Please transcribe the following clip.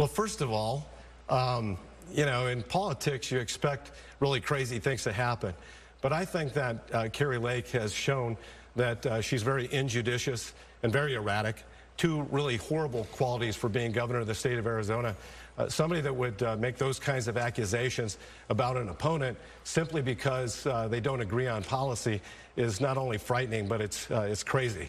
Well, first of all, um, you know, in politics, you expect really crazy things to happen. But I think that uh, Kari Lake has shown that uh, she's very injudicious and very erratic. Two really horrible qualities for being governor of the state of Arizona. Uh, somebody that would uh, make those kinds of accusations about an opponent simply because uh, they don't agree on policy is not only frightening, but it's, uh, it's crazy.